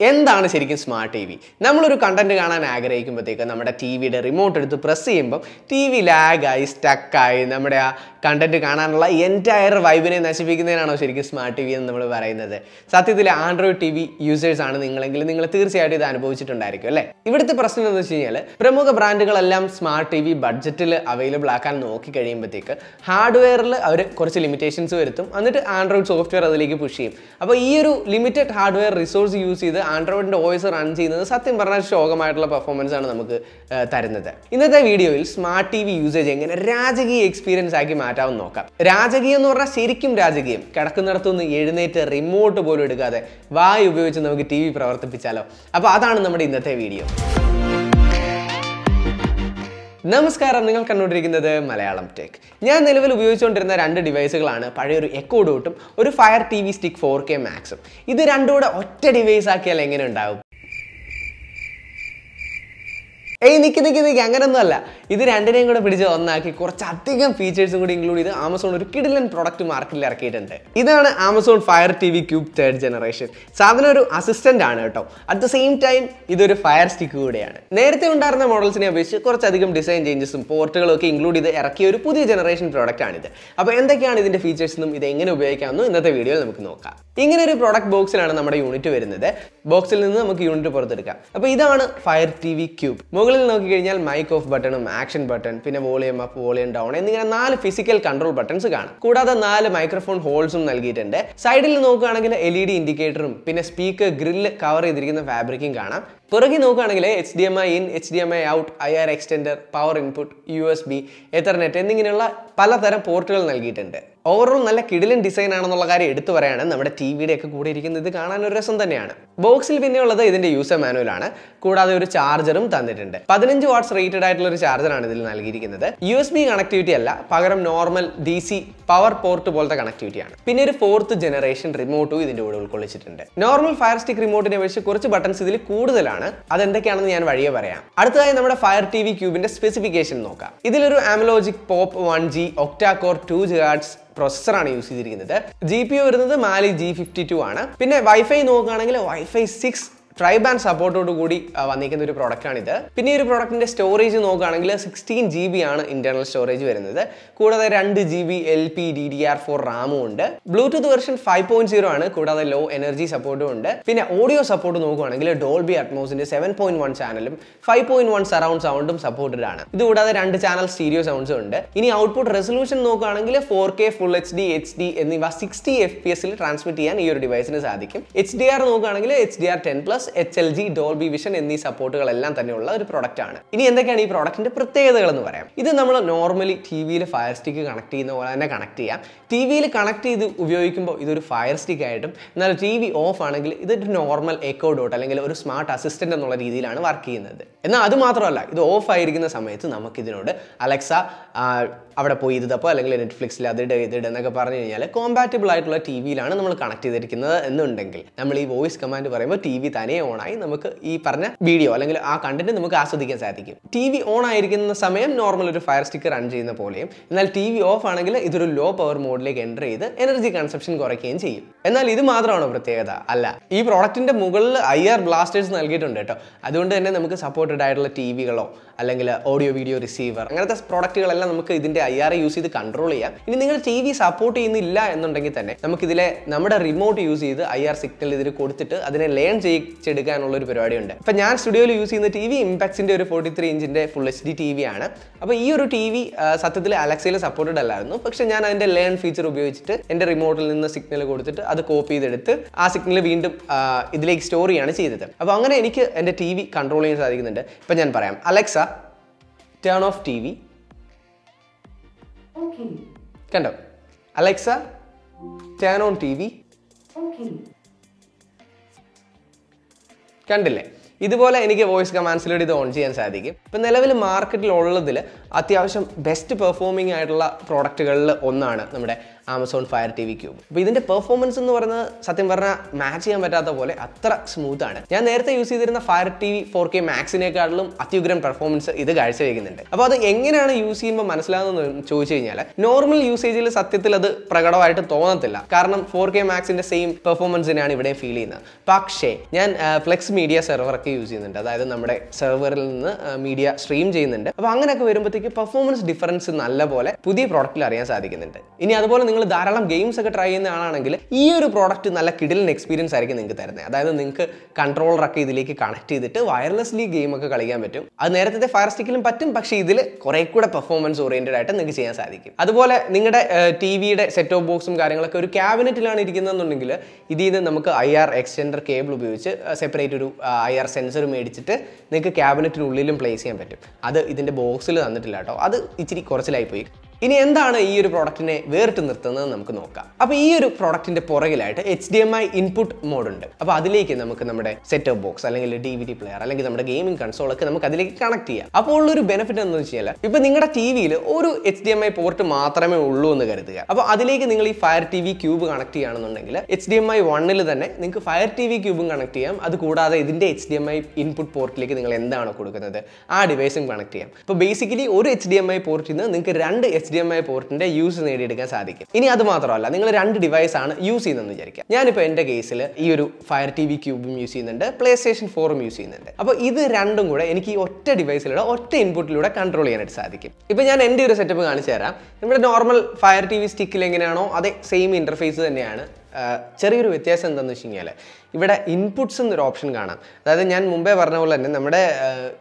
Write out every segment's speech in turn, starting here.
എന്താണ് ശരിക്കും smart T V നമ്മളൊരു കണ്ടന്റ് കാണാൻ ആഗ്രഹിക്കുമ്പോഴത്തേക്ക് നമ്മുടെ ടി വിയുടെ റിമോട്ട് എടുത്ത് പ്രസ് ചെയ്യുമ്പം ടി വി ലാഗായി സ്റ്റക്കായി നമ്മുടെ ആ കണ്ടന്റ് കാണാനുള്ള എന്റയർ വൈബിനെ നശിപ്പിക്കുന്നതിനാണോ ശരിക്കും സ്മാർട്ട് ടി വി എന്ന് നമ്മൾ പറയുന്നത്? സത്യത്തിൽ ആൻഡ്രോയിഡ് ടി വി യൂസേഴ്സ് ആണ് നിങ്ങളെങ്കിൽ നിങ്ങൾ തീർച്ചയായിട്ടും ഇത് അനുഭവിച്ചിട്ടുണ്ടായിരിക്കും അല്ലേ? ഇവിടുത്തെ പ്രശ്നം എന്ന് വെച്ച് കഴിഞ്ഞാൽ പ്രമുഖ ബ്രാൻഡുകളെല്ലാം സ്മാർട്ട് ടി വി ബഡ്ജറ്റിൽ അവൈലബിൾ ആക്കാൻ നോക്കി കഴിയുമ്പോഴത്തേക്ക് ഹാർഡ്വെയറിൽ അവർ കുറച്ച് ലിമിറ്റേഷൻസ് വരുത്തും. എന്നിട്ട് ആൻഡ്രോയിഡ് സോഫ്റ്റ്വെയർ അതിലേക്ക് പുഷ് ചെയ്യും. അപ്പോൾ ഈ ഒരു ലിമിറ്റഡ് ഹാർഡ്വെയർ റിസോഴ്സ് യൂസ് ചെയ്ത് ആൻഡ്രോയിഡിന്റെ വോയിസ് റൺ ചെയ്യുന്നത് സത്യം പറഞ്ഞാൽ ശോകമായിട്ടുള്ള പെർഫോമൻസ് ആണ് നമുക്ക് തരുന്നത്. ഇന്നത്തെ വീഡിയോയിൽ സ്മാർട്ട് ടി വി യൂസേജ് എങ്ങനെ രാജകീയ എക്സ്പീരിയൻസ് ആക്കി മാറ്റാമെന്ന് നോക്കാം. രാജകീയം എന്ന് പറഞ്ഞാൽ ശരിക്കും രാജകീയം. കിടക്കുന്നിടത്തുനിന്ന് എഴുന്നേറ്റ് റിമോട്ട് പോലും എടുക്കാതെ വായു ഉപയോഗിച്ച് നമുക്ക് ടി വി പ്രവർത്തിപ്പിച്ചാലോ? അപ്പോൾ അതാണ് നമ്മുടെ ഇന്നത്തെ വീഡിയോ. നമസ്കാരം നിങ്ങൾ കണ്ടുകൊണ്ടിരിക്കുന്നത് മലയാളം ടെക് ഞാൻ നിലവിൽ ഉപയോഗിച്ചുകൊണ്ടിരുന്ന രണ്ട് ഡിവൈസുകളാണ് പഴയൊരു എക്കോ ഡോട്ടും ഒരു Fire T V Stick four K മാക്സും ഇത് രണ്ടും കൂടെ ഒറ്റ ഡിവൈസ് ആക്കിയാൽ എങ്ങനെ ഉണ്ടാവും? ഏയ് നിക്ക് നിക്ക് നിക്ക്. അങ്ങനൊന്നും അല്ല ഇത് രണ്ടിനെയും കൂടെ പിടിച്ച് ഒന്നാക്കി കുറച്ചധികം ഫീച്ചേഴ്സും കൂടി ഇൻക്ലൂഡ് ചെയ്ത് ആമസോൺ ഒരു കിടിലൻ പ്രൊഡക്റ്റ് മാർക്കറ്റിൽ ഇറക്കിയിട്ടുണ്ട്. ഇതാണ് Amazon Fire T V Cube third generation സാധനം ഒരു അസിസ്റ്റന്റ് ആണ് കേട്ടോ. അറ്റ് ദ സെയിം ടൈം ഇതൊരു ഫയർ സ്റ്റിക്ക് കൂടെയാണ്. നേരത്തെ ഉണ്ടായിരുന്ന മോഡൽസിനെ അപേക്ഷിച്ച് കുറച്ചധികം ഡിസൈൻ ചേഞ്ചസും പോർട്ടുകളും ഒക്കെ ഇൻക്ലൂഡ് ചെയ്ത് ഇറക്കിയ ഒരു പുതിയ ജനറേഷൻ പ്രോഡക്റ്റ് ആണിത്. അപ്പോൾ എന്തൊക്കെയാണ് ഇതിന്റെ ഫീച്ചേഴ്സ് എന്നും ഇത് എങ്ങനെ ഉപയോഗിക്കാമെന്നും ഇന്നത്തെ വീഡിയോയിൽ നമുക്ക് നോക്കാം. ഇങ്ങനെ ഒരു പ്രോഡക്റ്റ് ബോക്സിലാണ് നമ്മുടെ യൂണിറ്റ് വരുന്നത്. ബോക്സിൽ നിന്ന് നമുക്ക് യൂണിറ്റ് പുറത്തെടുക്കാം. അപ്പോൾ ഇതാണ് ഫയർ ടി വി ക്യൂബ് മുകളിൽ നോക്കിക്കഴിഞ്ഞാൽ മൈക്ക് ഓഫ് ബട്ടണും ആക്ഷൻ ബട്ടൺ പിന്നെ വോളിയം അപ്പ് വോളിയം ഡൗൺ എന്നിങ്ങനെ നാല് ഫിസിക്കൽ കൺട്രോൾ ബട്ടൺസ് കാണാം. കൂടാതെ നാല് മൈക്രോഫോൺ ഹോൾസും നൽകിയിട്ടുണ്ട്. സൈഡിൽ നോക്കുകയാണെങ്കിൽ എൽ ഇ ഡി ഇൻഡിക്കേറ്ററും പിന്നെ സ്പീക്കർ ഗ്രില്ല് കവർ ചെയ്തിരിക്കുന്ന ഫാബ്രിക്കും കാണാം. പുറകെ നോക്കുകയാണെങ്കിൽ H D M I in H D M I out I R extender power input U S B ethernet എന്നിങ്ങനെയുള്ള പലതരം പോർട്ടുകൾ നൽകിയിട്ടുണ്ട്. ഓവറോൾ നല്ല കിടിലൻ ഡിസൈൻ ആണെന്നുള്ള കാര്യം എടുത്തു പറയാണ്. നമ്മുടെ ടി വിയുടെ ഒക്കെ കൂടെ ഇരിക്കുന്നത് ഇത് കാണാൻ ഒരു രസം തന്നെയാണ്. ബോക്സിൽ പിന്നെ ഉള്ളത് ഇതിന്റെ യൂസർ മാനുവൽ ആണ്. കൂടാതെ ഒരു ചാർജറും തന്നിട്ടുണ്ട്. പതിനഞ്ച് വാട്ട്സ് റേറ്റഡ് ആയിട്ടുള്ള ഒരു ചാർജറാണ് ഇതിൽ നൽകിയിരിക്കുന്നത്. യു എസ് ബി കണക്ടിവിറ്റി അല്ല പകരം normal D C power port പോലത്തെ കണക്ടിവിറ്റി ആണ്. പിന്നെ ഒരു ഫോർത്ത് ജനറേഷൻ റിമോട്ടും ഇതിന്റെ കൂടെ ഉൾക്കൊള്ളിച്ചിട്ടുണ്ട്. നോർമൽ ഫയർ സ്റ്റിക് റിമോട്ടിനെ വെച്ച് കുറച്ച് ബട്ടൺസ് ഇതിൽ കൂടുതലാണ്. അതെന്തൊക്കെയാണെന്ന് ഞാൻ വഴിയെ പറയാം. അടുത്തതായി നമ്മുടെ ഫയർ ടി വി ക്യൂബിന്റെ സ്പെസിഫിക്കേഷൻ നോക്കാം. ഇതിലൊരു Amlogic pop one G octacore two gigahertz പ്രൊസസ്സറാണ് use ചെയ്തിരിക്കുന്നത്. ജി പി യു വരുന്നത് മാലി ജി ഫിഫ്റ്റി ടു ആണ്. പിന്നെ വൈഫൈ നോക്കുകയാണെങ്കിൽ വൈഫൈ സിക്സ് ട്രൈ ബാൻഡ് സപ്പോർട്ടോട് കൂടി വന്നിരിക്കുന്ന ഒരു പ്രോഡക്റ്റ് ഇത് പിന്നെ ഈ ഒരു പ്രോഡക്റ്റിന്റെ സ്റ്റോറേജ് നോക്കുകയാണെങ്കിൽ സിക്സ്റ്റീൻ ജി ബി ആണ് ഇന്റർണൽ സ്റ്റോറേജ് വരുന്നത്. കൂടാതെ രണ്ട് G B L P D D R four റാമും ഉണ്ട്. Bluetooth version five point zero ആണ് കൂടാതെ ലോ എനർജി സപ്പോർട്ടും ഉണ്ട്. പിന്നെ ഓഡിയോ സപ്പോർട്ട് നോക്കുകയാണെങ്കിൽ ഡോൾബി അറ്റ്മോസിന്റെ സെവൻ പോയിന്റ് വൺ ചാനലും ഫൈവ് പോയിന്റ് വൺ സറൗണ്ട് സൗണ്ടും സപ്പോർട്ടഡ് ആണ്. ഇത് കൂടാതെ രണ്ട് ചാനൽ സ്റ്റീരിയോ സൗണ്ട്സും ഉണ്ട്. ഇനി ഔട്ട്പുട്ട് റെസൊല്യൂഷൻ നോക്കുകയാണെങ്കിൽ four K full H D H D എന്നിവ സിക്സ്റ്റി എഫ് പി എസിൽ ട്രാൻസ്മിറ്റ് ചെയ്യാൻ ഈ ഒരു ഡിവൈസിന് സാധിക്കും. എച്ച് ഡി ആർ നോക്കുകയാണെങ്കിൽ H D R ten plus H L G Dolby Vision എന്നീ സപ്പോർട്ടുകളെല്ലാം തന്നെയുള്ള ഒരു പ്രോഡക്റ്റ് ആണ്. ഇനി എന്തൊക്കെയാണ് ഈ പ്രോഡക്റ്റിന്റെ പ്രത്യേകതകൾ എന്ന് പറയാം. ഇത് നമ്മൾ നോർമലി ടി വിയിൽ ഫയർ സ്റ്റിക്ക് കണക്ട് ചെയ്യുന്ന പോലെ തന്നെ കണക്ട് ചെയ്യാം. ടി വിയിൽ കണക്ട് ചെയ്ത് ഉപയോഗിക്കുമ്പോൾ ഇതൊരു ഫയർ സ്റ്റിക്ക് ആയിട്ടും എന്നാൽ ടി വി ഓഫ് ആണെങ്കിൽ ഇതൊരു നോർമൽ എക്കോ ഡോട്ട് അല്ലെങ്കിൽ ഒരു സ്മാർട്ട് അസിസ്റ്റന്റ് എന്നുള്ള രീതിയിലാണ് വർക്ക് ചെയ്യുന്നത്. എന്നാൽ അത് മാത്രമല്ല ഇത് ഓഫ് ആയിരിക്കുന്ന സമയത്ത് നമുക്ക് ഇതിനോട് അലക്സ അവിടെ പോയി ഇത് തപ്പോ അല്ലെങ്കിൽ നെറ്റ്ഫ്ലിക്സിൽ അതിട് ഇതിട് എന്നൊക്കെ പറഞ്ഞു കഴിഞ്ഞാൽ കോമ്പാറ്റബിൾ ആയിട്ടുള്ള ടി വിയിലാണ് നമ്മൾ കണക്ട് ചെയ്തിരിക്കുന്നത് എന്നുണ്ടെങ്കിൽ. നമ്മൾ ഈ വോയിസ് കമാൻഡ് പറയുമ്പോൾ ടി വി തനിയെ ഓണായി നമുക്ക് ഈ പറഞ്ഞ വീഡിയോ അല്ലെങ്കിൽ ആ കണ്ടന്റ് നമുക്ക് ആസ്വദിക്കാൻ സാധിക്കും. ടി വി ഓൺ ആയിരിക്കുന്ന സമയം നോർമൽ ഒരു ഫയർ സ്റ്റിക്ക് റൺ ചെയ്യുന്ന പോലെയും എന്നാൽ ടി വി ഓഫ് ആണെങ്കിൽ ഇതൊരു ലോ പവർ മോഡിലേക്ക് എന്റർ ചെയ്ത് എനർജി കൺസപ്ഷൻ കുറയ്ക്കുകയും ചെയ്യും. എന്നാൽ ഇത് മാത്രമാണോ പ്രത്യേകത? അല്ല. ഈ പ്രോഡക്റ്റിന്റെ മുകളിൽ ഐ ആർ ബ്ലാസ്റ്റേഴ്സ് നൽകിയിട്ടുണ്ട് കേട്ടോ. അതുകൊണ്ട് തന്നെ നമുക്ക് സപ്പോർട്ടഡ് ആയിട്ടുള്ള ടി വികളോ അല്ലെങ്കിൽ ഓഡിയോ വീഡിയോ റിസീവർ അങ്ങനത്തെ പ്രോഡക്റ്റുകളെല്ലാം നമുക്ക് ഇതിന്റെ ഐ ആർ യൂസ് ചെയ്ത് കൺട്രോൾ ചെയ്യാം. ഇനി നിങ്ങൾ ടി വി സപ്പോർട്ട് ചെയ്യുന്നില്ല എന്നുണ്ടെങ്കിൽ തന്നെ നമുക്കിതിലെ നമ്മുടെ റിമോട്ട് യൂസ് ചെയ്ത് ഐ ആർ സിഗ്നൽ ഇതിൽ കൊടുത്തിട്ട് അതിനെ ലേൺ ചെയ്യിച്ചെടുക്കാനുള്ള ഒരു പരിപാടിയുണ്ട്. അപ്പൊ ഞാൻ സ്റ്റുഡിയോയിൽ യൂസ് ചെയ്യുന്ന ടി വി ഇമ്പാക്സിന്റെ ഒരു forty three ഇഞ്ചിന്റെ full H D T V ആണ്. അപ്പോൾ ഈ ഒരു ടി വി സത്യത്തിൽ അലക്സയിൽ സപ്പോർട്ടഡ് അല്ലായിരുന്നു. പക്ഷെ ഞാൻ അതിന്റെ ലേൺ ഫീച്ചർ ഉപയോഗിച്ചിട്ട് എന്റെ റിമോട്ടിൽ നിന്ന് സിഗ്നൽ കൊടുത്തിട്ട് അത് കോപ്പി ചെയ്തെടുത്ത് ആ സിഗ്നൽ വീണ്ടും ഇതിലേക്ക് സ്റ്റോർ ചെയ്യാണ് ചെയ്തത്. അപ്പോൾ അങ്ങനെ എനിക്ക് എന്റെ ടി വി കൺട്രോൾ ചെയ്യാൻ സാധിക്കുന്നുണ്ട്. ഇപ്പം ഞാൻ പറയാം. Alexa turn off T V കണ്ടോ? Alexa turn on T V. കണ്ടില്ലേ? ഇതുപോലെ എനിക്ക് വോയിസ് കമാൻഡ്സിലൂടെ ഇത് ഓൺ ചെയ്യാൻ സാധിക്കും. ഇപ്പം നിലവിൽ മാർക്കറ്റിൽ ഉള്ളതിൽ അത്യാവശ്യം ബെസ്റ്റ് പെർഫോമിംഗ് ആയിട്ടുള്ള പ്രോഡക്റ്റുകളിൽ ഒന്നാണ് നമ്മുടെ Amazon Fire T V Cube. അപ്പോൾ ഇതിന്റെ പെർഫോമൻസ് എന്ന് പറയുന്നത് സത്യം പറഞ്ഞാൽ മാച്ച് ചെയ്യാൻ പറ്റാത്ത പോലെ അത്ര സ്മൂത്ത് ആണ്. ഞാൻ നേരത്തെ യൂസ് ചെയ്തിരുന്ന Fire T V four K മാക്സിനേക്കാളും അത്യുഗ്രം പെർഫോമൻസ് ഇത് കാഴ്ചവെക്കുന്നുണ്ട്. അപ്പോൾ അത് എങ്ങനെയാണ് യൂസ് ചെയ്യുമ്പോൾ മനസ്സിലാകുന്നതെന്ന് ചോദിച്ചു കഴിഞ്ഞാൽ നോർമൽ യൂസേജിൽ സത്യത്തിൽ അത് പ്രകടമായിട്ട് തോന്നത്തില്ല. കാരണം ഫോർ കെ മാക്സിന്റെ സെയിം പെർഫോമൻസിനെയാണ് ഇവിടെ ഫീൽ ചെയ്യുന്നത്. പക്ഷേ ഞാൻ ഫ്ലെക്സ് മീഡിയ സെർവറൊക്കെ യൂസ് ചെയ്യുന്നുണ്ട്. അതായത് നമ്മുടെ സെർവറിൽ നിന്ന് മീഡിയ സ്ട്രീം ചെയ്യുന്നുണ്ട്. അപ്പോൾ അങ്ങനെയൊക്കെ വരുമ്പോഴത്തേക്ക് പെർഫോമൻസ് ഡിഫറൻസ് നല്ല പോലെ പുതിയ പ്രോഡക്റ്റിൽ അറിയാൻ സാധിക്കുന്നുണ്ട്. ഇനി അതുപോലെ നിങ്ങൾ ധാരാളം ഗെയിംസ് ഒക്കെ ട്രൈ ചെയ്യുന്ന ആളാണെങ്കിൽ ഈ ഒരു പ്രോഡക്റ്റ് നല്ല കിടിലൻ എക്സ്പീരിയൻസ് ആയിരിക്കും നിങ്ങൾക്ക് തരുന്നത്. അതായത് നിങ്ങൾക്ക് കൺട്രോളറൊക്കെ ഇതിലേക്ക് കണക്ട് ചെയ്തിട്ട് വയർലെസ്ലി ഗെയിം ഒക്കെ കളിക്കാൻ പറ്റും. അത് നേരത്തെ ഫയർ സ്റ്റിക്കിലും പറ്റും പക്ഷേ ഇതിൽ കുറെ കൂടെ പെർഫോമൻസ് ഓറിയന്റഡ് ആയിട്ട് നിങ്ങൾക്ക് ചെയ്യാൻ സാധിക്കും. അതുപോലെ നിങ്ങളുടെ ടി വിയുടെ സെറ്റ് ഓഫ് ബോക്സും കാര്യങ്ങളൊക്കെ ഒരു ക്യാബിനറ്റിലാണ് ഇരിക്കുന്നതെന്നുണ്ടെങ്കിൽ ഇതിൽ നിന്ന് നമുക്ക് ഐ ആർ എക്സ്റ്റൻഡർ കേബിൾ ഉപയോഗിച്ച് സെപ്പറേറ്റ് ഒരു ഐ ആർ സെൻസർ മേടിച്ചിട്ട് നിങ്ങൾക്ക് ക്യാബിനറ്റിനുള്ളിലും പ്ലേസ് ചെയ്യാൻ പറ്റും. അത് ഇതിന്റെ ബോക്സിൽ തന്നിട്ടില്ല കേട്ടോ. അത് ഇച്ചിരി കുറച്ചിലായി പോയി ഇനി എന്താണ് ഈ ഒരു പ്രോഡക്റ്റിനെ വേറിട്ട് നിർത്തുന്നത് നമുക്ക് നോക്കാം. അപ്പോൾ ഈ ഒരു പ്രോഡക്റ്റിന്റെ പുറകിലായിട്ട് H D M I input mode ഉണ്ട്. അപ്പോൾ അതിലേക്ക് നമുക്ക് നമ്മുടെ സെറ്റ് ഓഫ് ബോക്സ് അല്ലെങ്കിൽ ഡി വി ഡി പ്ലെയർ അല്ലെങ്കിൽ നമ്മുടെ ഗെയിമിംഗ് കൺസോൾ ഒക്കെ നമുക്ക് അതിലേക്ക് കണക്ട് ചെയ്യാം. അപ്പോൾ ഉള്ളൊരു ബെനിഫിറ്റ് എന്ന് വെച്ച് കഴിഞ്ഞാൽ നിങ്ങളുടെ ടി വിയിൽ ഒരു H D M I port മാത്രമേ ഉള്ളൂ എന്ന് കരുതുക. അപ്പോൾ അതിലേക്ക് നിങ്ങൾ ഈ Fire T V Cube connect ചെയ്യുകയാണെന്നുണ്ടെങ്കിൽ എച്ച് ഡി എം ഐ വണ്ണിൽ തന്നെ നിങ്ങൾക്ക് ഫയർ ടി വി ക്യൂബും കണക്ട് ചെയ്യാം. അത് കൂടാതെ ഇതിന്റെ H D M I input പോർട്ടിലേക്ക് നിങ്ങൾ എന്താണ് കൊടുക്കുന്നത് ആ ഡിവൈസും കണക്ട് ചെയ്യാം. അപ്പോൾ ബേസിക്കലി ഒരു എച്ച് ഡി എം ഐ പോർട്ടിൽ നിന്ന് നിങ്ങൾക്ക് രണ്ട് എച്ച് ഡി എം ഐ പോർട്ടിന്റെ യൂസ് നേടിയെടുക്കാൻ സാധിക്കും. ഇനി അത് മാത്രമല്ല നിങ്ങൾ രണ്ട് ഡിവൈസ് ആണ് യൂസ് ചെയ്യുന്നതെന്ന് വിചാരിക്കാം ഞാനിപ്പോൾ എന്റെ കേസിൽ ഈ ഒരു ഫയർ ടി വി ക്യൂബും യൂസ് ചെയ്യുന്നുണ്ട് പ്ലേ സ്റ്റേഷൻ ഫോറും യൂസ് ചെയ്യുന്നുണ്ട്. അപ്പോൾ ഇത് രണ്ടും കൂടെ എനിക്ക് ഒറ്റ ഡിവൈസിലൂടെ ഒറ്റ ഇൻപുട്ടിലൂടെ കൺട്രോൾ ചെയ്യാനായിട്ട് സാധിക്കും. ഇപ്പോൾ ഞാൻ എന്റെ ഒരു സെറ്റപ്പ് കാണിച്ചു തരാം. നമ്മുടെ നോർമൽ ഫയർ ടി വി സ്റ്റിക്കിൽ എങ്ങനെയാണോ അതേ സെയിം ഇന്റർഫേസ് തന്നെയാണ്. ചെറിയൊരു വ്യത്യാസം എന്താണെന്ന് വെച്ച് കഴിഞ്ഞാൽ ഇവിടെ ഇൻപുട്സ് എന്നൊരു ഓപ്ഷൻ കാണാം. അതായത് ഞാൻ മുമ്പേ പറഞ്ഞ പോലെ തന്നെ നമ്മുടെ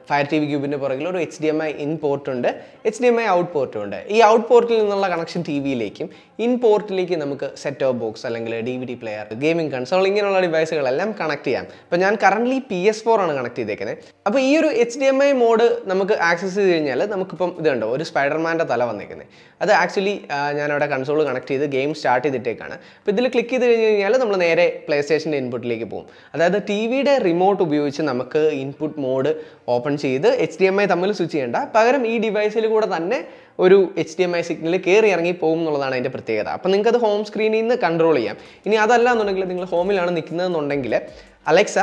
ഫയർ ടി വി ക്യൂബിന്റെ പുറകിൽ ഒരു H D M I in port ഉണ്ട്. H D M I out പോർട്ടും ഉണ്ട്. ഈ ഔട്ട് പോർട്ടിൽ നിന്നുള്ള കണക്ഷൻ ടി വിയിലേക്കും ഇൻ പോർട്ടിലേക്ക് നമുക്ക് സെറ്റ് ഓഫ് ബോക്സ് അല്ലെങ്കിൽ D V D player gaming console ഇങ്ങനെയുള്ള ഡിവൈസുകളെല്ലാം കണക്ട് ചെയ്യാം. അപ്പോൾ ഞാൻ കറന്റ്ലി പി എസ് ഫോർ ആണ് കണക്ട് ചെയ്തേക്കുന്നത് അപ്പോൾ ഈ ഒരു H D M I mode നമുക്ക് ആക്സസ് ചെയ്ത് കഴിഞ്ഞാൽ നമുക്കിപ്പം ഇത് കണ്ടോ ഒരു സ്പൈഡർമാന്റെ തല വന്നേക്കുന്നത് അത് ആക്ച്വലി ഞാനവിടെ കൺസോൾ കണക്ട് ചെയ്ത് ഗെയിം സ്റ്റാർട്ട് ചെയ്തിട്ടേക്കാണ്. അപ്പോൾ ഇതിൽ ക്ലിക്ക് ചെയ്ത് കഴിഞ്ഞ് കഴിഞ്ഞാൽ നമ്മൾ നേരെ പ്ലേ സ്റ്റേഷന്റെ ഇൻപുട്ടിലേക്ക് പോകും. അതായത് ടി വിയുടെ റിമോട്ട് ഉപയോഗിച്ച് നമുക്ക് ഇൻപുട്ട് മോഡ് ഓപ്പൺ ചെയ്ത് എച്ച് ഡി എം ഐ തമ്മിൽ സ്വിച്ച് ചെയ്യേണ്ട. പകരം ഈ ഡിവൈസിൽ കൂടെ തന്നെ ഒരു H D M I signal കയറി ഇറങ്ങി പോകും എന്നുള്ളതാണ് അതിന്റെ പ്രത്യേകത. അപ്പം നിങ്ങൾക്ക് അത് ഹോം സ്ക്രീനിൽ നിന്ന് കൺട്രോൾ ചെയ്യാം. ഇനി അതല്ല എന്നുണ്ടെങ്കിൽ നിങ്ങൾ ഹോമിലാണ് നിൽക്കുന്നതെന്നുണ്ടെങ്കിൽ Alexa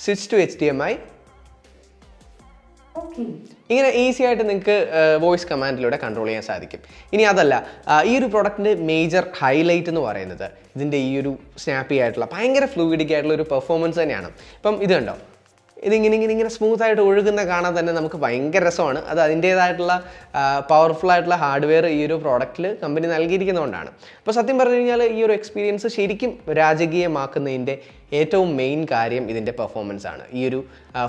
switch to H D M I ഇങ്ങനെ ഈസി ആയിട്ട് നിങ്ങൾക്ക് വോയിസ് കമാൻഡിലൂടെ കൺട്രോൾ ചെയ്യാൻ സാധിക്കും. ഇനി അതല്ല ഈ ഒരു പ്രോഡക്റ്റിന്റെ മേജർ ഹൈലൈറ്റ് എന്ന് പറയുന്നത് ഇതിന്റെ ഈ ഒരു സ്നാപ്പി ആയിട്ടുള്ള ഭയങ്കര ഫ്ലൂയിഡിക് ആയിട്ടുള്ള ഒരു പെർഫോമൻസ് തന്നെയാണ്. ഇപ്പം ഇത് കണ്ടോ? ഇതിങ്ങനെ ഇങ്ങനെ ഇങ്ങനെ സ്മൂത്ത് ആയിട്ട് ഒഴുകുന്ന കാണാൻ തന്നെ നമുക്ക് ഭയങ്കര രസമാണ്. അത് അതിന്റേതായിട്ടുള്ള പവർഫുൾ ആയിട്ടുള്ള ഹാർഡ്വെയർ ഈ ഒരു പ്രോഡക്റ്റിൽ കമ്പനി നൽകിയിരിക്കുന്നതുകൊണ്ടാണ്. അപ്പോൾ സത്യം പറഞ്ഞു കഴിഞ്ഞാൽ ഈ ഒരു എക്സ്പീരിയൻസ് ശരിക്കും രാജകീയമാക്കുന്നതിന്റെ ഏറ്റവും മെയിൻ കാര്യം ഇതിന്റെ പെർഫോമൻസ് ആണ്. ഈ ഒരു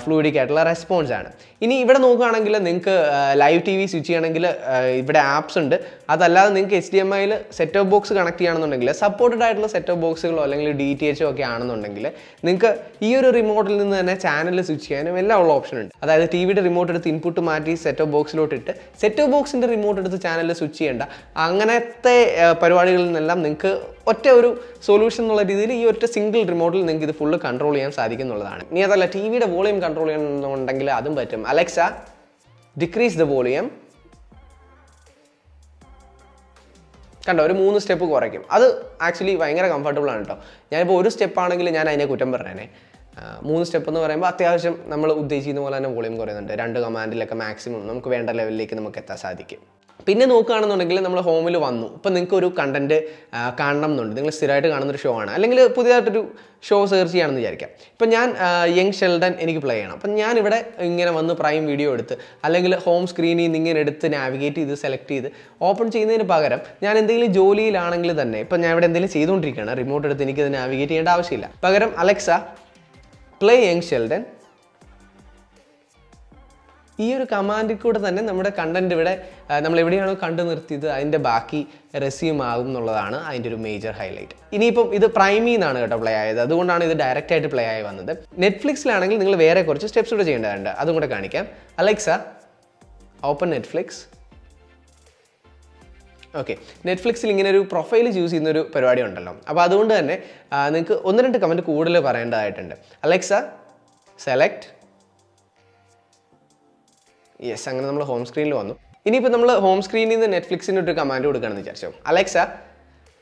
ഫ്ലൂയിഡിക് ആയിട്ടുള്ള റെസ്പോൺസ് ആണ്. ഇനി ഇവിടെ നോക്കുകയാണെങ്കിൽ നിങ്ങൾക്ക് ലൈവ് ടി വി സ്വിച്ച് ചെയ്യണമെങ്കിൽ ഇവിടെ ആപ്സ് ഉണ്ട്. അതല്ലാതെ നിങ്ങൾക്ക് എച്ച് ഡി എം ഐയിൽ സെറ്റ് ഓഫ് ബോക്സ് കണക്ട് ചെയ്യണമെന്നുണ്ടെങ്കിൽ സപ്പോർട്ടഡ് ആയിട്ടുള്ള സെറ്റ് ഓഫ് ബോക്സുകളോ അല്ലെങ്കിൽ ഡി ടി എച്ചോ ഒക്കെ ആണെന്നുണ്ടെങ്കിൽ നിങ്ങൾക്ക് ഈ ഒരു റിമോട്ടിൽ നിന്ന് തന്നെ ചാനൽ സ്വിച്ച് ചെയ്യാനും എല്ലാം ഉള്ള ഓപ്ഷൻ ഉണ്ട്. അതായത് ടി വിയുടെ റിമോട്ട് എടുത്ത് ഇൻപുട്ട് മാറ്റി സെറ്റ് ഓഫ് ബോക്സിലോട്ട് ഇട്ട് സെറ്റ് ഓഫ് ബോക്സിന്റെ റിമോട്ട് എടുത്ത് ചാനലിൽ സ്വിച്ച് ചെയ്യേണ്ട. അങ്ങനത്തെ പരിപാടികളിൽ നിന്നെല്ലാം നിങ്ങൾക്ക് ഒറ്റ ഒരു സൊല്യൂഷൻ എന്നുള്ള രീതിയിൽ ഈ ഒറ്റ സിംഗിൾ റിമോട്ടിൽ നിങ്ങൾക്ക് ഇത് ഫുള്ള് കൺട്രോൾ ചെയ്യാൻ സാധിക്കും എന്നുള്ളതാണ് ഇനി അതല്ല ടി വിയുടെ വോളിയം കൺട്രോൾ ചെയ്യണമെന്നുണ്ടെങ്കിൽ അതും പറ്റും. അലക്സ ഡിക്രീസ് ദ വോളിയം കണ്ടോ ഒരു മൂന്ന് സ്റ്റെപ്പ് കുറയ്ക്കും. അത് ആക്ച്വലി ഭയങ്കര കംഫർട്ടബിൾ ആണ് കേട്ടോ ഞാനിപ്പോൾ ഒരു സ്റ്റെപ്പ് ആണെങ്കിൽ ഞാൻ അതിനെ കുറ്റം പറഞ്ഞേനെ മൂന്ന് സ്റ്റെപ്പ് എന്ന് പറയുമ്പോൾ അത്യാവശ്യം നമ്മൾ ഉദ്ദേശിക്കുന്ന പോലെ തന്നെ വോളിയം കുറയുന്നുണ്ട്. രണ്ട് കമാൻഡിലൊക്കെ മാക്സിമം നമുക്ക് വേണ്ട ലെവലിലേക്ക് നമുക്ക് എത്താൻ സാധിക്കും. പിന്നെ നോക്കുകയാണെന്നുണ്ടെങ്കിൽ നമ്മൾ ഹോമിൽ വന്നു. ഇപ്പം നിങ്ങൾക്ക് ഒരു കണ്ടന്റ് കാണണം എന്നുണ്ട് നിങ്ങൾ സ്ഥിരമായിട്ട് കാണുന്നൊരു ഷോ ആണ്. അല്ലെങ്കിൽ പുതിയതായിട്ടൊരു ഷോ സെർച്ച് ചെയ്യാണെന്ന് വിചാരിക്കാം. ഇപ്പം ഞാൻ യങ് ഷെൽഡൻ എനിക്ക് പ്ലേ ചെയ്യണം. അപ്പം ഞാനിവിടെ ഇങ്ങനെ വന്ന് പ്രൈം വീഡിയോ എടുത്ത് അല്ലെങ്കിൽ ഹോം സ്ക്രീനിൽ നിന്ന് ഇങ്ങനെ എടുത്ത് നാവിഗേറ്റ് ചെയ്ത് സെലക്ട് ചെയ്ത് ഓപ്പൺ ചെയ്യുന്നതിന് പകരം ഞാൻ എന്തെങ്കിലും ജോലിയിലാണെങ്കിൽ തന്നെ ഇപ്പം ഞാൻ ഇവിടെ എന്തെങ്കിലും ചെയ്തുകൊണ്ടിരിക്കുകയാണ്. റിമോട്ട് എടുത്ത് എനിക്കത് നാവിഗേറ്റ് ചെയ്യേണ്ട ആവശ്യമില്ല. പകരം അലക്സ പ്ലേ യങ് ഷെൽഡൻ. ഈ ഒരു കമാൻഡിൽ കൂടെ തന്നെ നമ്മുടെ കണ്ടന്റ് ഇവിടെ നമ്മൾ എവിടെയാണോ കണ്ടു നിർത്തിയത് അതിന്റെ ബാക്കി റെസ്യൂം ആകും എന്നുള്ളതാണ് അതിന്റെ ഒരു മേജർ ഹൈലൈറ്റ് ഇനിയിപ്പം ഇത് പ്രൈമിൽ നിന്നാണ് കേട്ടോ പ്ലേ ആയത്. അതുകൊണ്ടാണ് ഇത് ഡയറക്റ്റ് ആയിട്ട് പ്ലേ ആയി വന്നത്. നെറ്റ്ഫ്ലിക്സിലാണെങ്കിൽ നിങ്ങൾ വേറെ കുറച്ച് സ്റ്റെപ്സ് കൂടെ ചെയ്യേണ്ടതുണ്ട്. അതും കൂടെ കാണിക്കാം. അലക്സ ഓപ്പൺ നെറ്റ്ഫ്ലിക്സ് ഓക്കെ നെറ്റ്ഫ്ലിക്സിൽ ഇങ്ങനെ ഒരു പ്രൊഫൈൽ ചൂസ് ചെയ്യുന്ന ഒരു പരിപാടി ഉണ്ടല്ലോ. അപ്പോൾ അതുകൊണ്ട് തന്നെ നിങ്ങൾക്ക് ഒന്ന് രണ്ട് കമന്റ് കൂടുതൽ പറയേണ്ടതായിട്ടുണ്ട്. അലക്സ സെലക്ട് യെസ് അങ്ങനെ നമ്മൾ ഹോം സ്ക്രീനിൽ വന്നു. ഇനിയിപ്പോൾ നമ്മൾ ഹോം സ്ക്രീനിൽ നിന്ന് നെറ്റ്ഫ്ലിക്സിന്റെ ഒരു കമാൻഡ് കൊടുക്കുകയാണെന്ന് വിചാരിച്ചോ. Alexa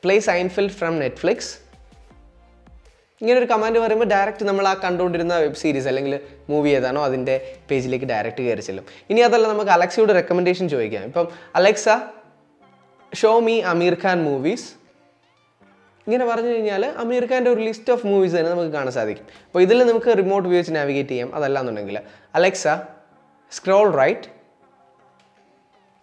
play Seinfeld from Netflix ഇങ്ങനെ ഒരു കമാൻഡ് പറയുമ്പോൾ ഡയറക്റ്റ് നമ്മൾ ആ കണ്ടുകൊണ്ടിരുന്ന വെബ് സീരീസ് അല്ലെങ്കിൽ മൂവി ഏതാണോ അതിന്റെ പേജിലേക്ക് ഡയറക്റ്റ് കയറി ചെല്ലും. ഇനി അതല്ല നമുക്ക് അലക്സയോട് റെക്കമെൻഡേഷൻ ചോദിക്കാം. ഇപ്പം Alexa show me Aamir Khan movies ഇങ്ങനെ പറഞ്ഞു കഴിഞ്ഞാൽ അമീർ ഖാന്റെ ഒരു ലിസ്റ്റ് ഓഫ് മൂവീസ് തന്നെ നമുക്ക് കാണാൻ സാധിക്കും. അപ്പോൾ ഇതിൽ നമുക്ക് റിമോട്ട് ഉപയോഗിച്ച് നാവിഗേറ്റ് ചെയ്യാം. അതല്ല എന്നുണ്ടെങ്കിൽ അലക്സ സ്ക്രോൾ റൈറ്റ്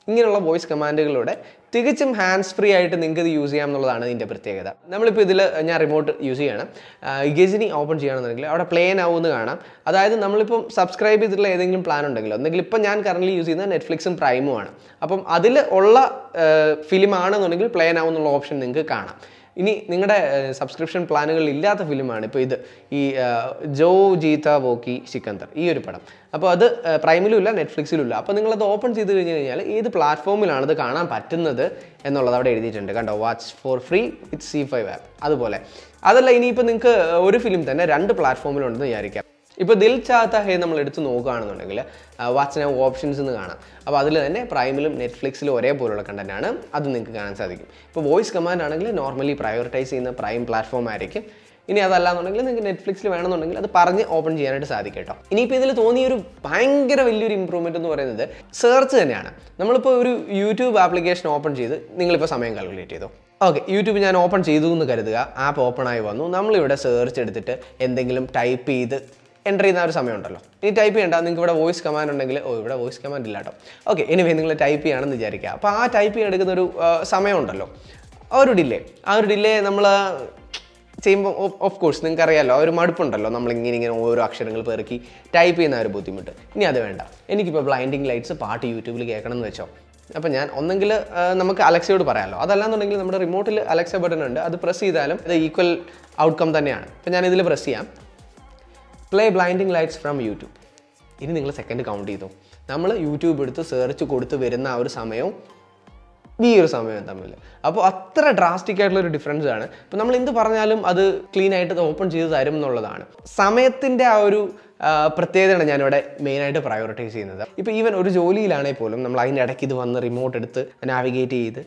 ഇങ്ങനെയുള്ള വോയിസ് കമാൻഡുകളിലൂടെ തികച്ചും ഹാൻഡ്സ് ഫ്രീ ആയിട്ട് നിങ്ങൾക്ക് ഇത് യൂസ് ചെയ്യാം എന്നുള്ളതാണ് ഇതിന്റെ പ്രത്യേകത. നമ്മളിപ്പോൾ ഇതിൽ ഞാൻ റിമോട്ട് യൂസ് ചെയ്യണം. ഗജിനി ഓപ്പൺ ചെയ്യണമെന്നുണ്ടെങ്കിൽ അവിടെ പ്ലെയിൻ ആവുമെന്ന് കാണാം. അതായത് നമ്മളിപ്പം സബ്സ്ക്രൈബ് ചെയ്തിട്ടുള്ള ഏതെങ്കിലും പ്ലാൻ ഉണ്ടെങ്കിലോ ഒന്നെങ്കിൽ ഇപ്പം ഞാൻ കറൻലി യൂസ് ചെയ്യുന്നത് നെറ്റ്ഫ്ലിക്സും പ്രൈമുമാണ് അപ്പം അതിൽ ഉള്ള ഫിലിം ആണെന്നുണ്ടെങ്കിൽ പ്ലെയിൻ ആവുമെന്നുള്ള ഓപ്ഷൻ നിങ്ങൾക്ക് കാണാം. ഇനി നിങ്ങളുടെ സബ്സ്ക്രിപ്ഷൻ പ്ലാനുകളിൽ ഇല്ലാത്ത ഫിലിമാണ് ഇപ്പോൾ ഇത്. ഈ ജോ ജീത വോക്കി സിക്കന്ദർ ഈ ഒരു പടം. അപ്പോൾ അത് പ്രൈമിലും ഇല്ല നെറ്റ്ഫ്ലിക്സിലും ഇല്ല. അപ്പോൾ നിങ്ങളത് ഓപ്പൺ ചെയ്ത് കഴിഞ്ഞ് കഴിഞ്ഞാൽ ഏത് പ്ലാറ്റ്ഫോമിലാണ് അത് കാണാൻ പറ്റുന്നത് എന്നുള്ളത് അവിടെ എഴുതിയിട്ടുണ്ട്. കണ്ടോ watch for free with C five app അതുപോലെ. അതല്ല ഇനിയിപ്പോൾ നിങ്ങൾക്ക് ഒരു ഫിലിം തന്നെ രണ്ട് പ്ലാറ്റ്ഫോമിലുണ്ടെന്ന് വിചാരിക്കാം. ഇപ്പോൾ ദിൽ ചാത്ത ഹേ നമ്മൾ എടുത്ത് നോക്കുകയാണെന്നുണ്ടെങ്കിൽ വാച്ച് നൗ ഓപ്ഷൻസ് എന്ന് കാണാം. അപ്പോൾ അതിൽ തന്നെ പ്രൈമിലും നെറ്റ്ഫ്ലിക്സിലും ഒരേപോലുള്ള കണ്ടന്റാണ് അത് നിങ്ങൾക്ക് കാണാൻ സാധിക്കും. ഇപ്പോൾ വോയിസ് കമാൻഡ് ആണെങ്കിൽ നോർമലി പ്രയോറിറ്റൈസ് ചെയ്യുന്ന പ്രൈം പ്ലാറ്റ്ഫോം ആയിരിക്കും. ഇനി അതല്ല എന്നുണ്ടെങ്കിൽ നിങ്ങൾക്ക് നെറ്റ്ഫ്ലിക്സിൽ വേണമെന്നുണ്ടെങ്കിൽ അത് പറഞ്ഞ് ഓപ്പൺ ചെയ്യാനായിട്ട് സാധിക്കും കേട്ടോ ഇനിയിപ്പോൾ ഇതിൽ തോന്നിയൊരു ഭയങ്കര വലിയൊരു ഇമ്പ്രൂവ്മെന്റ് എന്ന് പറയുന്നത് സെർച്ച് തന്നെയാണ്. നമ്മളിപ്പോൾ ഒരു യൂട്യൂബ് ആപ്ലിക്കേഷൻ ഓപ്പൺ ചെയ്ത് നിങ്ങളിപ്പോൾ സമയം കാൽക്കുലേറ്റ് ചെയ്തു. ഓക്കെ യൂട്യൂബ് ഞാൻ ഓപ്പൺ ചെയ്തു എന്ന് കരുതുക. ആപ്പ് ഓപ്പൺ ആയി വന്നു. നമ്മളിവിടെ സെർച്ച് എടുത്തിട്ട് എന്തെങ്കിലും ടൈപ്പ് ചെയ്ത് എന്റർ ചെയ്യുന്ന ഒരു സമയമുണ്ടല്ലോ. ഇനി ടൈപ്പ് ചെയ്യേണ്ട നിങ്ങൾക്ക് ഇവിടെ വോയിസ് കമാൻഡ് ഉണ്ടെങ്കിൽ ഓ ഇവിടെ വോയിസ് കമാൻഡ് ഇല്ല കേട്ടോ ഓക്കെ ഇനി നിങ്ങൾ ടൈപ്പ് ചെയ്യുകയാണെന്ന് വിചാരിക്കുക അപ്പോൾ ആ ടൈപ്പ് ചെയ്യാൻ എടുക്കുന്ന ഒരു സമയമുണ്ടല്ലോ. ആ ഒരു ഡിലേ ആ ഒരു ഡിലേ നമ്മൾ ചെയ്യുമ്പോൾ ഓഫ് കോഴ്സ് നിങ്ങൾക്ക് അറിയാമല്ലോ ഒരു മടുപ്പുണ്ടല്ലോ. നമ്മൾ ഇങ്ങനെ ഇങ്ങനെ ഓരോ അക്ഷരങ്ങൾ പെറുക്കി ടൈപ്പ് ചെയ്യുന്ന ഒരു ബുദ്ധിമുട്ട്. ഇനി അത് വേണ്ട. എനിക്കിപ്പോൾ ബ്ലൈൻഡിങ് ലൈറ്റ്സ് പാട്ട് യൂട്യൂബിൽ കേൾക്കണം എന്ന് വെച്ചോ. അപ്പോൾ ഞാൻ ഒന്നെങ്കിൽ നമുക്ക് അലക്സയോട് പറയാമല്ലോ അതല്ലാന്നുണ്ടെങ്കിൽ നമ്മുടെ റിമോട്ടിൽ അലക്സ ബട്ടൺ ഉണ്ട്. അത് പ്രസ് ചെയ്താലും ഇത് ഈക്വൽ ഔട്ട്കം തന്നെയാണ്. അപ്പോൾ ഞാൻ ഇതിൽ പ്രസ് ചെയ്യാം. Play blinding lights from YouTube ഇനി നിങ്ങൾ സെക്കൻഡ് കൗണ്ട് ചെയ്തു. നമ്മൾ യൂട്യൂബ് എടുത്ത് സെർച്ച് കൊടുത്ത് വരുന്ന ആ ഒരു സമയവും ഈ ഒരു സമയവും തമ്മിൽ. അപ്പോൾ അത്ര ഡ്രാസ്റ്റിക് ആയിട്ടുള്ള ഒരു ഡിഫറൻസ് ആണ്. അപ്പോൾ നമ്മൾ എന്ത് പറഞ്ഞാലും അത് ക്ലീൻ ആയിട്ട് ഓപ്പൺ ചെയ്ത് തരും എന്നുള്ളതാണ്. സമയത്തിന്റെ ആ ഒരു പ്രത്യേകതയാണ് ഞാനിവിടെ മെയിനായിട്ട് പ്രയോറിറ്റൈസ് ചെയ്യുന്നത്. ഇപ്പോൾ ഈവൻ ഒരു ജോലിയിലാണെങ്കിൽ പോലും നമ്മൾ അതിന്റെ ഇടയ്ക്ക് ഇത് വന്ന് റിമോട്ട് എടുത്ത് നാവിഗേറ്റ് ചെയ്ത്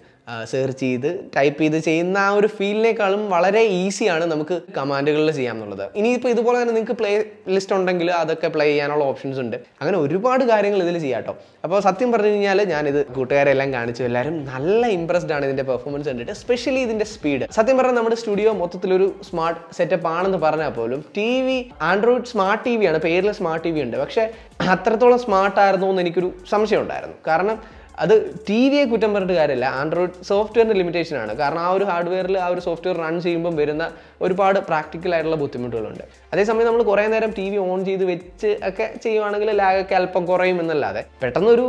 സെർച്ച് ചെയ്ത് ടൈപ്പ് ചെയ്ത് ചെയ്യുന്ന ആ ഒരു ഫീലിനേക്കാളും വളരെ ഈസിയാണ് നമുക്ക് കമാൻഡുകളിൽ ചെയ്യാം എന്നുള്ളത് ഇനിയിപ്പോൾ ഇതുപോലെ തന്നെ നിങ്ങൾക്ക് പ്ലേ ലിസ്റ്റ് ഉണ്ടെങ്കിൽ അതൊക്കെ പ്ലേ ചെയ്യാനുള്ള ഓപ്ഷൻസ് ഉണ്ട്. അങ്ങനെ ഒരുപാട് കാര്യങ്ങൾ ഇതിൽ ചെയ്യാം കേട്ടോ അപ്പോൾ സത്യം പറഞ്ഞു കഴിഞ്ഞാൽ ഞാനിത് കൂട്ടുകാരെല്ലാം കാണിച്ചു. എല്ലാവരും നല്ല ഇമ്പ്രസ്ഡ് ആണ് ഇതിന്റെ പെർഫോമൻസ് കണ്ടിട്ട് സ്പെഷ്യലി ഇതിന്റെ സ്പീഡ് സത്യം പറഞ്ഞാൽ നമ്മുടെ സ്റ്റുഡിയോ മൊത്തത്തിലൊരു സ്മാർട്ട് സെറ്റപ്പ് ആണെന്ന് പറഞ്ഞാൽ പോലും T V Android smart T V ആണ്. പേരിൽ സ്മാർട്ട് ടി വി ഉണ്ട്. പക്ഷേ അത്രത്തോളം സ്മാർട്ട് ആയിരുന്നോ എന്ന് എനിക്കൊരു സംശയം ഉണ്ടായിരുന്നു കാരണം അത് ടി വിയെ കുറ്റം പറഞ്ഞിട്ട് കാര്യമില്ല. ആൻഡ്രോയിഡ് സോഫ്റ്റ്വെയറിന്റെ ലിമിറ്റേഷൻ ആണ്. കാരണം ആ ഒരു ഹാർഡ്വെയറിൽ ആ ഒരു സോഫ്റ്റ്വെയർ റൺ ചെയ്യുമ്പോൾ വരുന്ന ഒരുപാട് പ്രാക്ടിക്കൽ ആയിട്ടുള്ള ബുദ്ധിമുട്ടുകളുണ്ട്. അതേസമയം നമ്മൾ കുറേ നേരം ടി വി ഓൺ ചെയ്ത് വെച്ച് ഒക്കെ ചെയ്യുവാണെങ്കിൽ ലാഗൊക്കെ അല്പം കുറയും എന്നല്ലാതെ. പെട്ടെന്നൊരു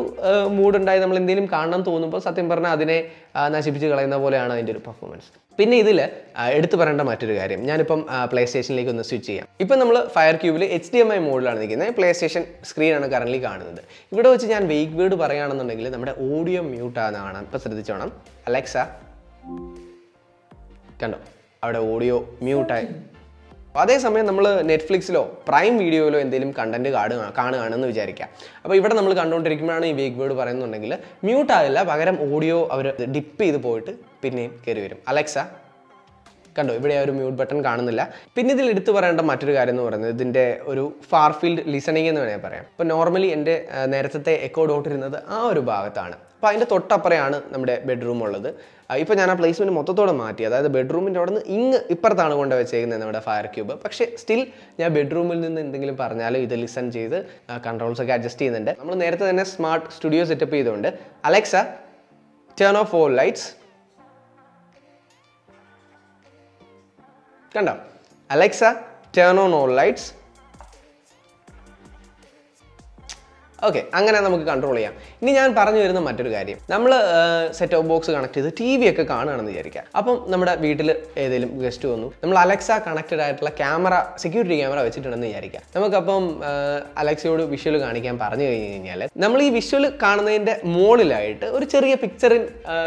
മൂഡ് ഉണ്ടായി നമ്മൾ എന്തെങ്കിലും കാണണം തോന്നുമ്പോൾ സത്യം പറഞ്ഞാൽ അതിനെ നശിപ്പിച്ച് കളയുന്ന പോലെയാണ് അതിന്റെ ഒരു പെർഫോമൻസ് പിന്നെ ഇതിൽ എടുത്തു പറയേണ്ട മറ്റൊരു കാര്യം. ഞാനിപ്പം പ്ലേ സ്റ്റേഷനിലേക്ക് ഒന്ന് സ്വിച്ച് ചെയ്യാം. ഇപ്പം നമ്മൾ ഫയർ ക്യൂബിൽ എച്ച് ഡി എം ഐ മോഡിലാണ് നിൽക്കുന്നത്. പ്ലേ സ്റ്റേഷൻ സ്ക്രീനാണ് കറൻലി കാണുന്നത്. ഇവിടെ വെച്ച് ഞാൻ വെയ്ക്ക് വേർഡ് പറയുകയാണെന്നുണ്ടെങ്കിൽ നമ്മുടെ ഓഡിയോ മ്യൂട്ടാണ് കാണാം. ഇപ്പം ശ്രദ്ധിച്ചോണം അലക്സ കണ്ടോ? അവിടെ ഓഡിയോ മ്യൂട്ടായി അതേസമയം നമ്മൾ നെറ്റ്ഫ്ലിക്സിലോ പ്രൈം വീഡിയോയിലോ എന്തെങ്കിലും കണ്ടന്റ് കാണുക കാണുകയാണെന്ന് വിചാരിക്കാം അപ്പോൾ ഇവിടെ നമ്മൾ കണ്ടുകൊണ്ടിരിക്കുമ്പോഴാണ് ഈ വേഗ് വേർഡ് പറയുന്നുണ്ടെങ്കിൽ മ്യൂട്ട് ആകില്ല പകരം ഓഡിയോ അവർ ഡിപ്പ് ചെയ്ത് പോയിട്ട് പിന്നെയും കയറി വരും. അലക്സ കണ്ടോ ഇവിടെ ആ ഒരു മ്യൂട്ട് ബട്ടൺ കാണുന്നില്ല. പിന്നെ ഇതിൽ എടുത്തു പറയേണ്ട മറ്റൊരു കാര്യം എന്ന് പറയുന്നത് ഇതിന്റെ ഒരു ഫാർ ഫീൽഡ് ലിസണിങ് എന്ന് വേണമെങ്കിൽ പറയാം. ഇപ്പോൾ നോർമലി എന്റെ നേരത്തെ എക്കോ ഡോട്ട് ഇരുന്നത് ആ ഒരു ഭാഗത്താണ്. അപ്പോൾ അതിന്റെ തൊട്ടപ്പുറയാണ് നമ്മുടെ ബെഡ്റൂം ഉള്ളത്. ഇപ്പോൾ ഞാൻ ആ പ്ലേസ്മെന്റ് മൊത്തത്തോടെ മാറ്റി. അതായത് ബെഡ്റൂമിന്റെ അവിടെ നിന്ന് ഇങ്ങ് ഇപ്പുറത്താണ് കൊണ്ട് വെച്ചേക്കുന്നത് നമ്മുടെ ഫയർ ക്യൂബ് പക്ഷേ സ്റ്റിൽ ഞാൻ ബെഡ്റൂമിൽ നിന്ന് എന്തെങ്കിലും പറഞ്ഞാലും ഇത് ലിസൺ ചെയ്ത് കൺട്രോൾസ് ഒക്കെ അഡ്ജസ്റ്റ് ചെയ്യുന്നുണ്ട്. നമ്മൾ നേരത്തെ തന്നെ സ്മാർട്ട് സ്റ്റുഡിയോ സെറ്റപ്പ് ചെയ്തുകൊണ്ട് Alexa turn off all lights കണ്ടോ. Alexa turn on all lights okay അങ്ങനെ നമുക്ക് കൺട്രോൾ ചെയ്യാം. ഇനി ഞാൻ പറഞ്ഞു വരുന്ന മറ്റൊരു കാര്യം. നമ്മൾ സെറ്റ് ഓഫ് ബോക്സ് കണക്ട് ചെയ്ത് ടി വി ഒക്കെ കാണുകയാണെന്ന് വിചാരിക്കാം അപ്പം നമ്മുടെ വീട്ടിൽ ഏതെങ്കിലും ഗസ്റ്റ് വന്നു. നമ്മൾ അലക്സ കണക്റ്റഡ് ആയിട്ടുള്ള ക്യാമറ സെക്യൂരിറ്റി ക്യാമറ വെച്ചിട്ടുണ്ടെന്ന് വിചാരിക്കാം നമുക്കപ്പം അലക്സയോട് വിഷ്വൽ കാണിക്കാൻ പറഞ്ഞു കഴിഞ്ഞ് കഴിഞ്ഞാൽ നമ്മൾ ഈ വിഷ്വൽ കാണുന്നതിന്റെ മുകളിലായിട്ട് ഒരു ചെറിയ പിക്ചറിൻ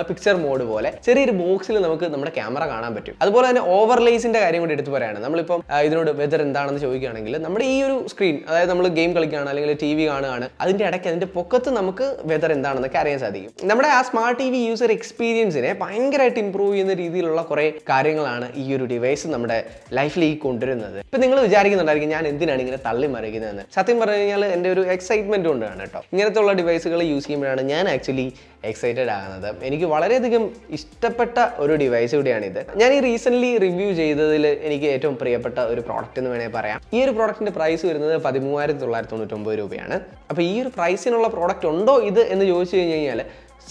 പിക്ചർ മോഡ് പോലെ ചെറിയൊരു ബോക്സിൽ നമുക്ക് നമ്മുടെ ക്യാമറ കാണാൻ പറ്റും. അതുപോലെ തന്നെ ഓവർലേസിന്റെ കാര്യം കൂടി എടുത്ത് പറയുകയാണ്. നമ്മളിപ്പം ഇതിനോട് വെതർ എന്താണെന്ന് ചോദിക്കുകയാണെങ്കിൽ നമ്മുടെ ഈ ഒരു സ്ക്രീൻ അതായത് നമ്മൾ ഗെയിം കളിക്കുകയാണ് അല്ലെങ്കിൽ ടി വി കാണുകയാണ് അതിന്റെ ഇടയ്ക്ക് അതിന്റെ പൊക്കത്ത് നമുക്ക് വെതർ എന്താണെന്നൊക്കെ അറിയാൻ സാധിക്കും. നമ്മുടെ ആ സ്മാർട്ട് ടി വി യൂസർ എക്സ്പീരിയൻസിനെ ഭയങ്കരമായിട്ട് ഇമ്പ്രൂവ് ചെയ്യുന്ന രീതിയിലുള്ള കുറേ കാര്യങ്ങളാണ് ഈ ഒരു ഡിവൈസ് നമ്മുടെ ലൈഫിലേക്ക് കൊണ്ടുവരുന്നത്. ഇപ്പം നിങ്ങൾ വിചാരിക്കുന്നുണ്ടായിരിക്കും ഞാൻ എന്തിനാണ് ഇങ്ങനെ തള്ളി മറിക്കുന്നതെന്ന് സത്യം പറഞ്ഞു കഴിഞ്ഞാൽ എന്റെ ഒരു എക്സൈറ്റ്മെന്റ് കൊണ്ടാണ് കേട്ടോ. ഇങ്ങനത്തെ ഉള്ള ഡിവൈസുകൾ യൂസ് ചെയ്യുമ്പോഴാണ് ഞാൻ ആക്ച്വലി എക്സൈറ്റഡ് ആകുന്നത്. എനിക്ക് വളരെയധികം ഇഷ്ടപ്പെട്ട ഒരു ഡിവൈസ് കൂടിയാണ് ഇത് ഞാൻ ഈ റീസെന്റ്ലി റിവ്യൂ ചെയ്തതിൽ എനിക്ക് ഏറ്റവും പ്രിയപ്പെട്ട ഒരു പ്രോഡക്റ്റ് എന്ന് വേണമെങ്കിൽ പറയാം. ഈ ഒരു പ്രോഡക്റ്റിന്റെ പ്രൈസ് വരുന്നത് പതിമൂവായിരത്തി തൊള്ളായിരത്തി തൊണ്ണൂറ്റൊമ്പത് രൂപയാണ്. അപ്പോൾ ഈ ഒരു പ്രൈസിനുള്ള പ്രോഡക്റ്റ് ഉണ്ടോ ഇത് എന്ന് ചോദിച്ചു കഴിഞ്ഞ് കഴിഞ്ഞാൽ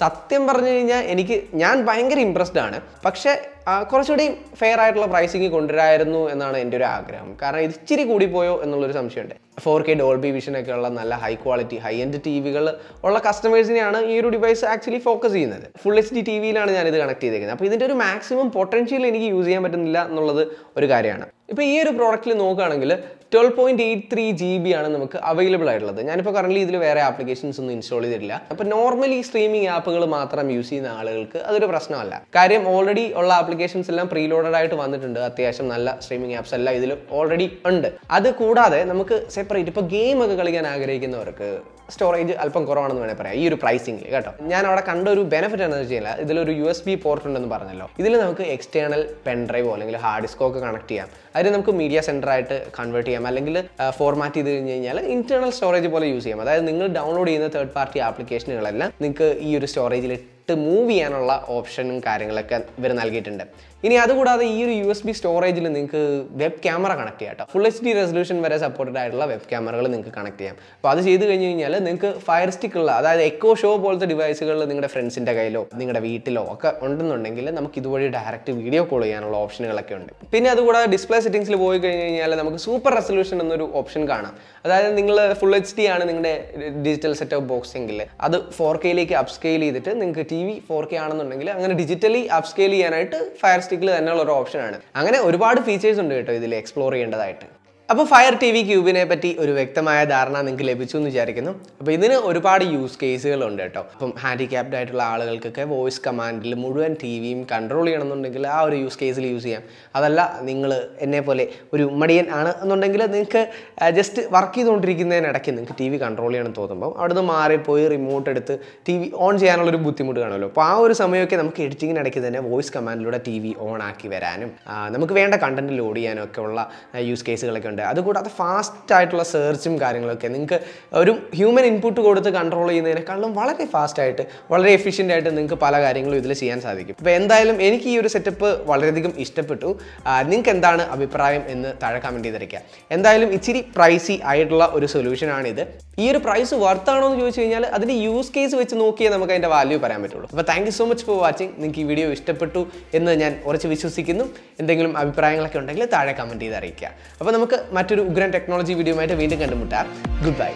സത്യം പറഞ്ഞു കഴിഞ്ഞാൽ എനിക്ക് ഞാൻ ഭയങ്കര ഇമ്പ്രസ്ഡ് ആണ്. പക്ഷേ കുറച്ചുകൂടി ഫെയർ ആയിട്ടുള്ള പ്രൈസിങ് കൊണ്ടുവരായിരുന്നു എന്നാണ് എന്റെ ഒരു ആഗ്രഹം. കാരണം ഇത് ഇച്ചിരി കൂടിപ്പോയോ എന്നുള്ളൊരു സംശയമുണ്ട്. ഫോർ കെ ഡോൾബി വിഷൻ ഒക്കെ ഉള്ള നല്ല ഹൈ ക്വാളിറ്റി ഹൈ എൻഡ് ടി വികൾ ഉള്ള കസ്റ്റമേഴ്സിനെയാണ് ഈ ഒരു ഡിവൈസ് ആക്ച്വലി ഫോക്കസ് ചെയ്യുന്നത്. ഫുൾ എച്ച് ഡി ടി വിയിലാണ് ഞാനിത് കണക്ട് ചെയ്തേക്കുന്നത്. അപ്പോൾ ഇതിന്റെ ഒരു മാക്സിമം പൊട്ടൻഷ്യൽ എനിക്ക് യൂസ് ചെയ്യാൻ പറ്റുന്നില്ല എന്നുള്ളത് ഒരു കാര്യമാണ്. ഇപ്പോൾ ഈ ഒരു പ്രോഡക്റ്റിൽ നോക്കുകയാണെങ്കിൽ twelve point eight three G B ആണ് നമുക്ക് അവൈലബിൾ ആയിട്ടുള്ളത്. ഞാനിപ്പോൾ കറന്റ് ഇതിൽ വേറെ ആപ്ലിക്കേഷൻസ് ഒന്നും ഇൻസ്റ്റാൾ ചെയ്തിട്ടില്ല. അപ്പോൾ നോർമലി സ്ട്രീമിംഗ് ആപ്പുകൾ മാത്രം യൂസ് ചെയ്യുന്ന ആളുകൾക്ക് അതൊരു പ്രശ്നമല്ല. കാര്യം ഓൾറെഡി ഉള്ള ആപ്ലിക്കേഷൻസ് എല്ലാം പ്രീലോഡഡ് ആയിട്ട് വന്നിട്ടുണ്ട്. അത്യാവശ്യം നല്ല സ്ട്രീമിംഗ് ആപ്സ് എല്ലാം ഇതിൽ ഓൾറെഡി ഉണ്ട്. അത് കൂടാതെ നമുക്ക് സെപ്പറേറ്റ് ഇപ്പോൾ ഗെയിം ഒക്കെ കളിക്കാൻ ആഗ്രഹിക്കുന്നവർക്ക് സ്റ്റോറേജ് അല്പം കുറവാണെന്ന് വേണേൽ പറയാം. ഈ ഒരു പ്രൈസിംഗിൽ കേട്ടോ. ഞാൻ അവിടെ കണ്ട ഒരു ബെനിഫിറ്റ് എന്താണെന്ന് വെച്ച് കഴിഞ്ഞാൽ ഇതിലൊരു യു എസ് ബി പോർട്ട് ഉണ്ടെന്ന് പറഞ്ഞല്ലോ. ഇതിൽ നമുക്ക് എക്സ്റ്റേണൽ പെൻ ഡ്രൈവോ അല്ലെങ്കിൽ ഹാർഡ് ഡിസ്കോ ഒക്കെ കണക്ട് ചെയ്യാം. അതിന് നമുക്ക് മീഡിയ സെന്റർ ആയിട്ട് കൺവേർട്ട് ചെയ്യാം. അല്ലെങ്കിൽ ഫോർമാറ്റ് ചെയ്ത് കഴിഞ്ഞ് കഴിഞ്ഞാൽ ഇന്റേണൽ സ്റ്റോറേജ് പോലെ യൂസ് ചെയ്യാം. അതായത് നിങ്ങൾ ഡൗൺലോഡ് ചെയ്യുന്ന തേർഡ് പാർട്ടി ആപ്ലിക്കേഷനുകളെല്ലാം നിങ്ങൾക്ക് ഈ ഒരു സ്റ്റോറേജിൽ ഇട്ട് മൂവ് ചെയ്യാനുള്ള ഓപ്ഷനും കാര്യങ്ങളൊക്കെ ഇവർ നൽകിയിട്ടുണ്ട്. ഇനി അതുകൂടാതെ ഈ ഒരു യു എസ് ബി സ്റ്റോറേജിൽ നിങ്ങൾക്ക് വെബ് ക്യാമറ കണക്ട് ചെയ്യാം കേട്ടോ ഫുൾ എച്ച് ഡി റെസൊല്യൂഷൻ വരെ സപ്പോർട്ടഡ് ആയിട്ടുള്ള വെബ് ക്യാമറകൾ നിങ്ങൾക്ക് കണക്ട് ചെയ്യാം. അപ്പോൾ അത് ചെയ്ത് കഴിഞ്ഞ് കഴിഞ്ഞാൽ നിങ്ങൾക്ക് ഫയർ സ്റ്റിക്ക് ഉള്ള അതായത് എക്കോ ഷോ പോലത്തെ ഡിവൈസുകളിൽ നിങ്ങളുടെ ഫ്രണ്ട്സിന്റെ കയ്യിലോ നിങ്ങളുടെ വീട്ടിലോ ഒക്കെ ഉണ്ടെന്നുണ്ടെങ്കിൽ നമുക്ക് ഇതുവഴി ഡയറക്റ്റ് വീഡിയോ കോൾ ചെയ്യാനുള്ള ഓപ്ഷനുകളൊക്കെ ഉണ്ട്. പിന്നെ അതുകൂടാതെ ഡിസ്പ്ലേ സെറ്റിംഗ്സിൽ പോയി കഴിഞ്ഞ് കഴിഞ്ഞാൽ നമുക്ക് സൂപ്പർ റെസൊല്യൂഷൻ എന്നൊരു ഓപ്ഷൻ കാണാം. അതായത് നിങ്ങൾ ഫുൾ എച്ച് ഡി ആണ് നിങ്ങളുടെ ഡിജിറ്റൽ സെറ്റ് ഓഫ് ബോക്സ് എങ്കിൽ അത് ഫോർ കെയിലേക്ക് അപ്സ്കെയിൽ ചെയ്തിട്ട് നിങ്ങൾക്ക് ടി വി ഫോർ കെ ആണെന്നുണ്ടെങ്കിൽ അങ്ങനെ ഡിജിറ്റലി അപ്സ്കെയിൽ ചെയ്യാനായിട്ട് ഫയർ സ്റ്റിക്കിൽ തന്നെയുള്ള ഒരു ഓപ്ഷനാണ് അങ്ങനെ ഒരുപാട് ഫീച്ചേഴ്സ് ഉണ്ട് കേട്ടോ ഇതിൽ എക്സ്പ്ലോർ ചെയ്യേണ്ടതായിട്ട്. അപ്പോൾ ഫയർ ടി വി ക്യൂബിനെ പറ്റി ഒരു വ്യക്തമായ ധാരണ നിങ്ങൾക്ക് ലഭിച്ചു എന്ന് വിചാരിക്കുന്നു. അപ്പോൾ ഇതിന് ഒരുപാട് യൂസ് കേസുകളുണ്ട് കേട്ടോ. അപ്പം ഹാൻഡിക്യാപ്ഡ് ആയിട്ടുള്ള ആളുകൾക്കൊക്കെ വോയിസ് കമാൻഡിൽ മുഴുവൻ ടി വിയും കൺട്രോൾ ചെയ്യണമെന്നുണ്ടെങ്കിൽ ആ ഒരു യൂസ് കേസിൽ യൂസ് ചെയ്യാം. അതല്ല നിങ്ങൾ എന്നെ പോലെ ഒരു മടിയൻ ആണ് എന്നുണ്ടെങ്കിൽ നിങ്ങൾക്ക് ജസ്റ്റ് വർക്ക് ചെയ്തുകൊണ്ടിരിക്കുന്നതിനിടയ്ക്ക് നിങ്ങൾക്ക് ടി വി കൺട്രോൾ ചെയ്യണം തോന്നുമ്പോൾ അവിടുന്ന് മാറിപ്പോയി റിമോട്ട് എടുത്ത് ടി വി ഓൺ ചെയ്യാനുള്ളൊരു ബുദ്ധിമുട്ട് കാണുമല്ലോ. അപ്പോൾ ആ ഒരു സമയമൊക്കെ നമുക്ക് എഡിറ്റിങ്ങിനിടയ്ക്ക് തന്നെ വോയിസ് കമാൻഡിലൂടെ ടി വി ഓൺ ആക്കി വരാനും നമുക്ക് വേണ്ട കണ്ടന്റ് ലോഡ് ചെയ്യാനും ഒക്കെ ഉള്ള യൂസ് കേസുകളൊക്കെ അതുകൂടാതെ ഫാസ്റ്റ് ആയിട്ടുള്ള സെർച്ചും കാര്യങ്ങളൊക്കെ. നിങ്ങൾക്ക് ഒരു ഹ്യൂമൻ ഇൻപുട്ട് കൊടുത്ത് കൺട്രോൾ ചെയ്യുന്നതിനേക്കാളും വളരെ ഫാസ്റ്റ് ആയിട്ട് വളരെ എഫിഷ്യന്റ് ആയിട്ട് നിങ്ങൾക്ക് പല കാര്യങ്ങളും ഇതിൽ ചെയ്യാൻ സാധിക്കും. അപ്പോൾ എന്തായാലും എനിക്ക് ഈ ഒരു സെറ്റപ്പ് വളരെയധികം ഇഷ്ടപ്പെട്ടു. നിങ്ങൾക്ക് എന്താണ് അഭിപ്രായം എന്ന് താഴെ കമന്റ് ചെയ്തിരിക്കുക. എന്തായാലും ഇച്ചിരി പ്രൈസി ആയിട്ടുള്ള ഒരു സൊല്യൂഷനാണിത് ഈ ഒരു പ്രൈസ് വർത്താണോ എന്ന് ചോദിച്ചു കഴിഞ്ഞാൽ അതിന്റെ യൂസ് കേസ് വെച്ച് നോക്കിയേ നമുക്ക് അതിന്റെ വാല്യൂ പറയാൻ പറ്റുള്ളൂ. അപ്പോൾ thank so much for watching നിങ്ങൾക്ക് ഈ വീഡിയോ ഇഷ്ടപ്പെട്ടു എന്ന് ഞാൻ ഉറച്ച് വിശ്വസിക്കുന്നു. എന്തെങ്കിലും അഭിപ്രായങ്ങളൊക്കെ ഉണ്ടെങ്കിൽ താഴെ കമന്റ് ചെയ്ത് അറിയിക്കുക അപ്പോൾ നമുക്ക് മറ്റൊരു ഉഗ്രൻ ടെക്നോളജി വീഡിയോ ആയിട്ട് വീണ്ടും കണ്ടുമുട്ടാം. Good bye